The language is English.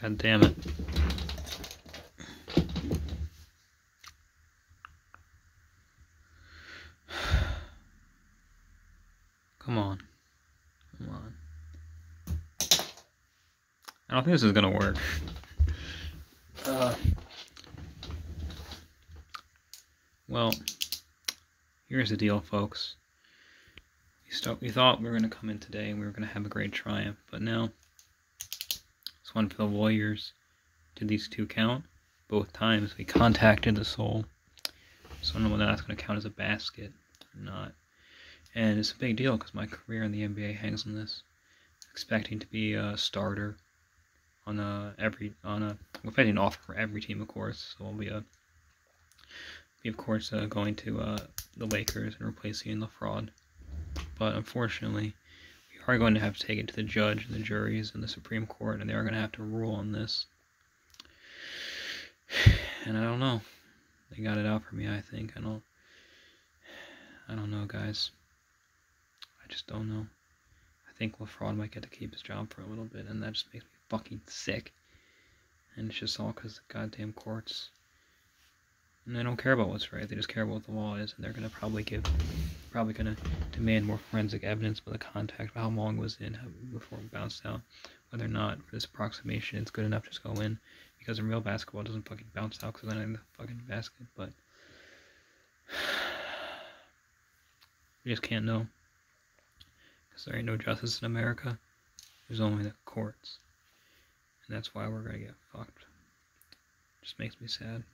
God damn it. Come on. Come on. I don't think this is gonna work. Uh, well, here's the deal, folks. We, start, we thought we were gonna come in today and we were gonna have a great triumph, but now one for the Warriors. Did these two count? Both times we contacted the soul. So I don't know whether that's gonna count as a basket or not. And it's a big deal because my career in the NBA hangs on this. Expecting to be a starter on a every on a we're an offer for every team, of course. So we'll be a be of course uh, going to uh, the Lakers and replacing the fraud. But unfortunately, are going to have to take it to the judge and the juries and the Supreme Court, and they are going to have to rule on this. And I don't know. They got it out for me. I think I don't. I don't know, guys. I just don't know. I think LeFraud might get to keep his job for a little bit, and that just makes me fucking sick. And it's just all because the goddamn courts. And they don't care about what's right, they just care about what the law is, and they're gonna probably give, probably gonna demand more forensic evidence for the contact, how long it was in how, before it bounced out, whether or not for this approximation it's good enough to just go in, because in real basketball it doesn't fucking bounce out because then in the fucking basket, but we just can't know. Because there ain't no justice in America. There's only the courts. And that's why we're gonna get fucked. Just makes me sad.